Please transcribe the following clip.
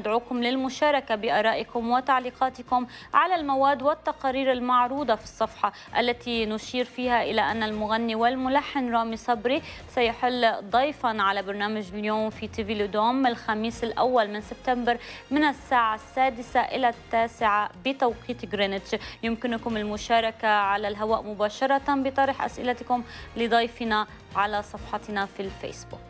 ندعوكم للمشاركة بآرائكم وتعليقاتكم على المواد والتقارير المعروضة في الصفحة التي نشير فيها إلى أن المغني والملحن رامي صبري سيحل ضيفا على برنامج اليوم في تيفي لودوم الخميس الأول من سبتمبر من الساعة السادسة إلى التاسعة بتوقيت غرينتش. يمكنكم المشاركة على الهواء مباشرة بطرح أسئلتكم لضيفنا على صفحتنا في الفيسبوك.